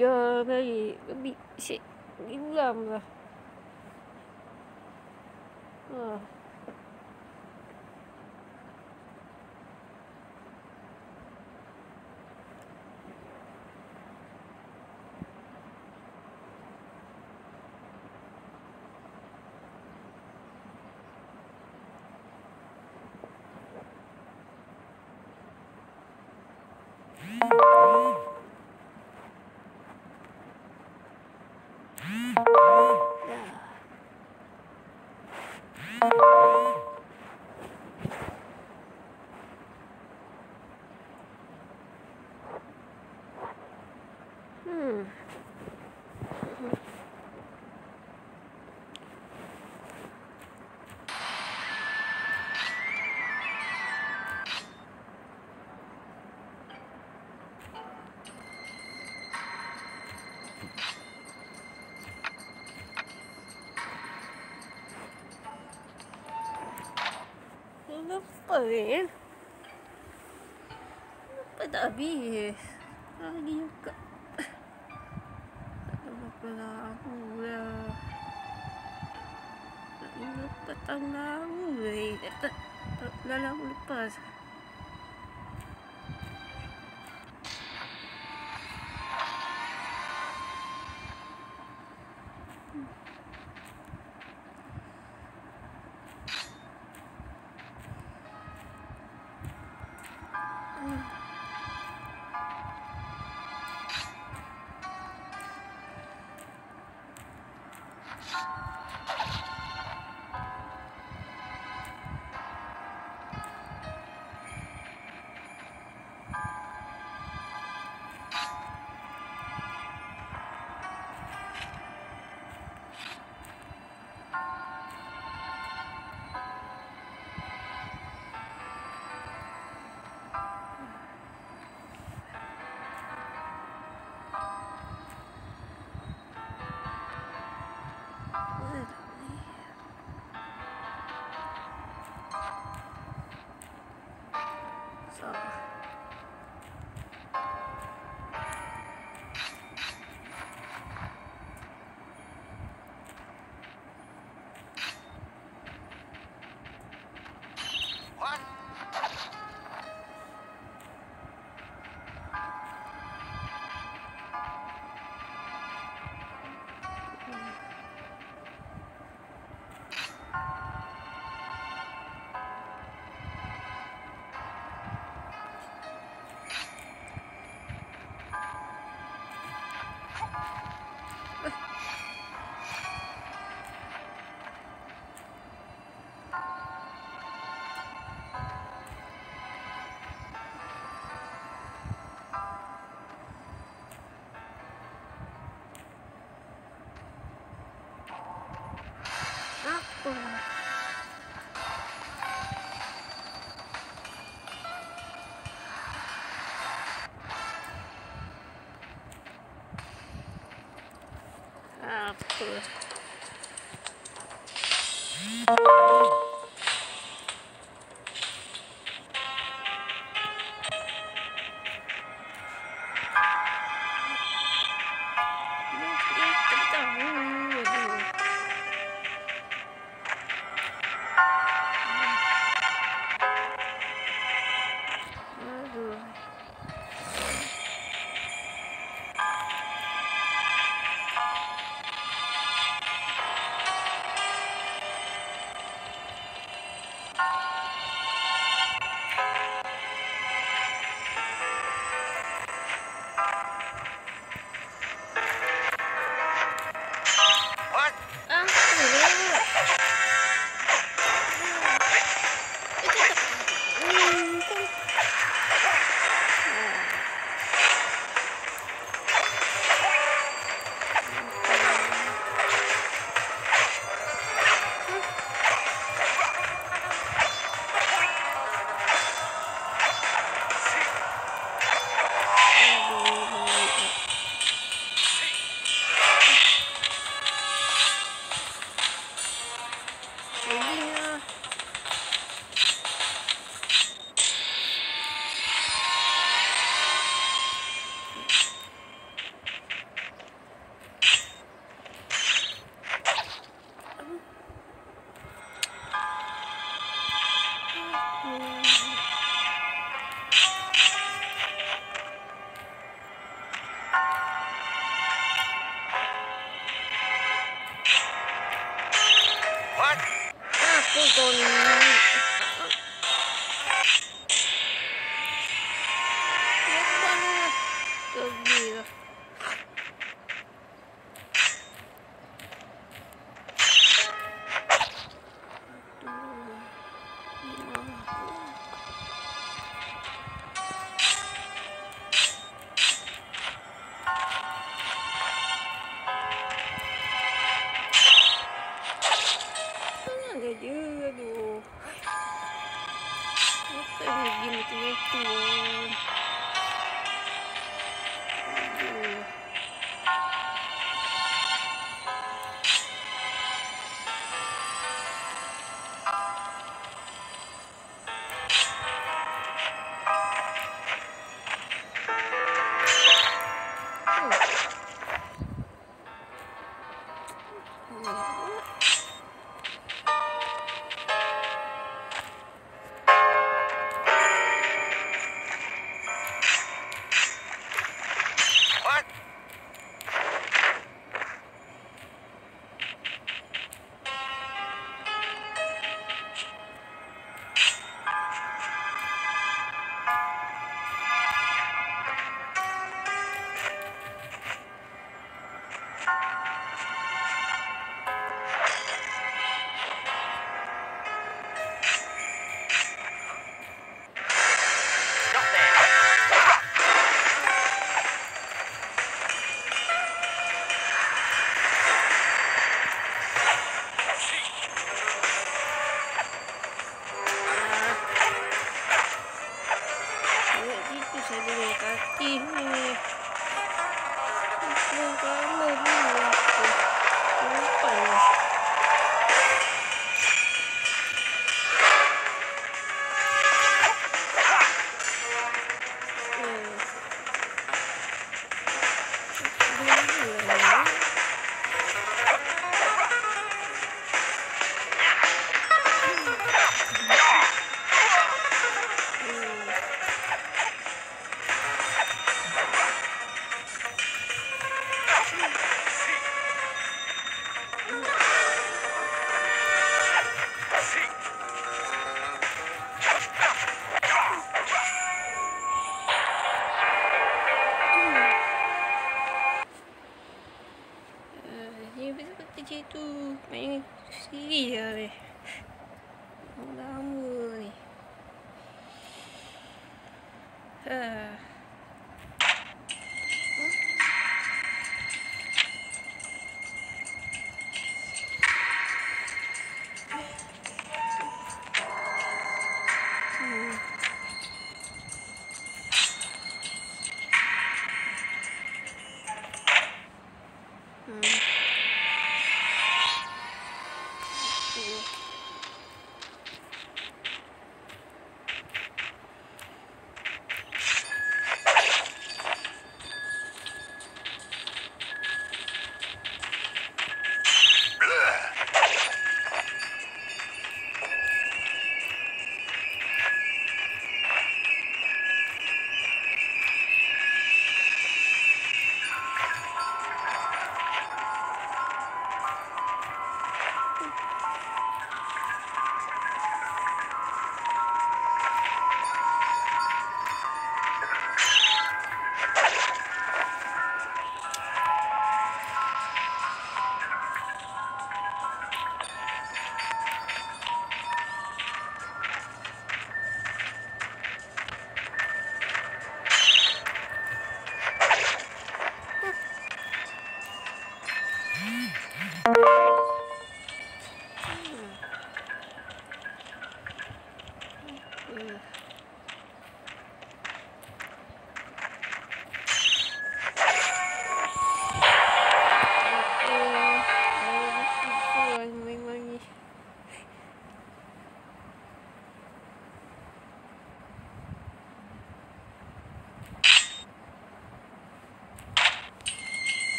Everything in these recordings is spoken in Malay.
giờ thì bị sẽ đi làm rồi à. Kenapa eh? Kenapa tak habis? Lagi juga. Tak ada berapa lama lah. Nak lima petang lama eh. Tak, tak, tak, dah lama lepas.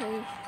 Okay.